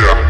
Yeah.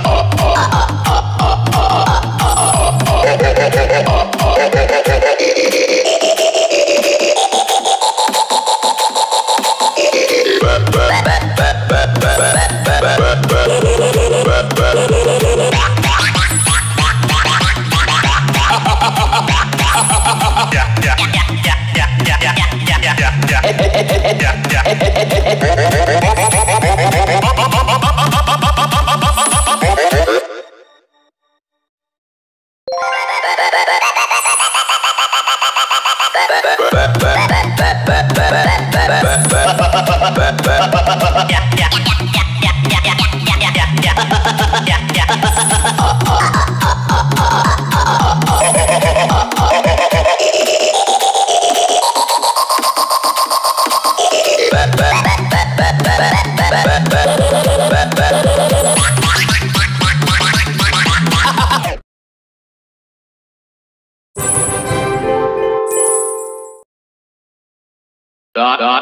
dot dot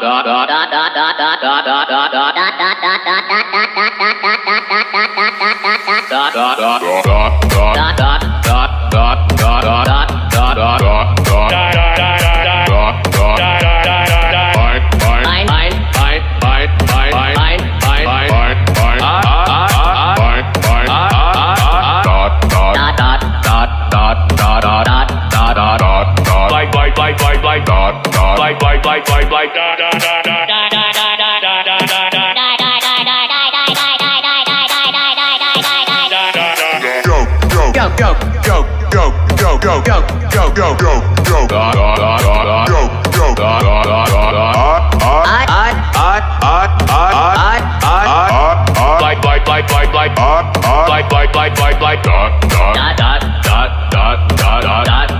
like da da da da da da da da da da da da da Go, go, go, go, go, go, da, da, da, da, da, go, go, da, da, da, da, da, I, I, I, I, I, I, I, I, I, like, like, like, like, like, like, like, like, like, like, like, dot, dot, dot, dot, dot, dot, dot, dot.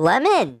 Lemon.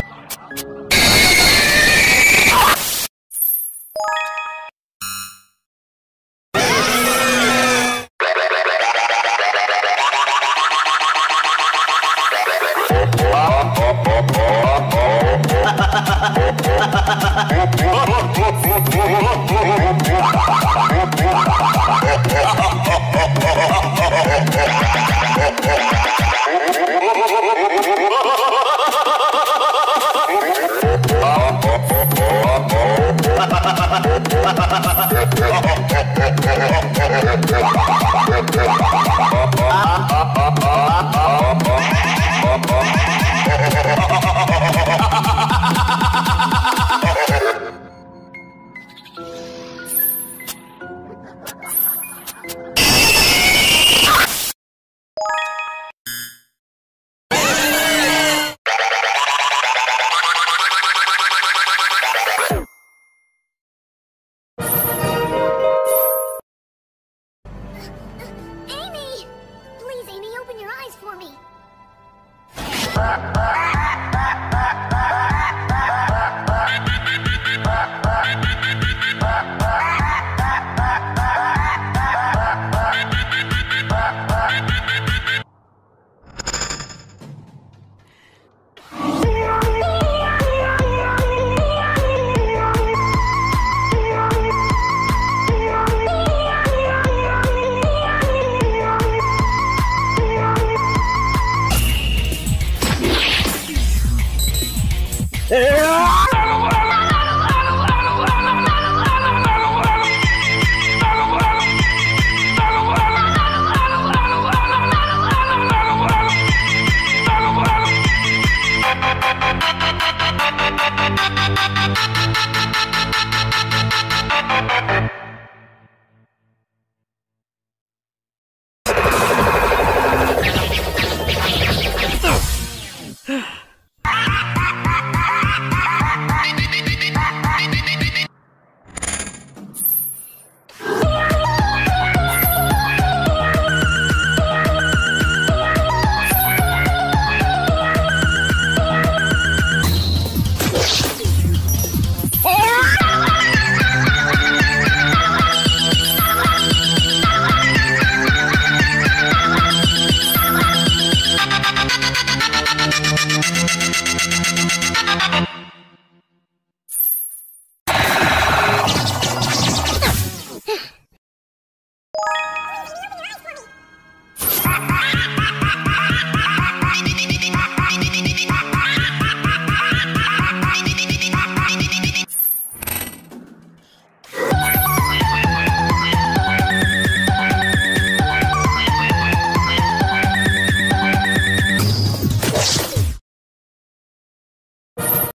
Ha ha ha ha ha! Ah, ah, ah.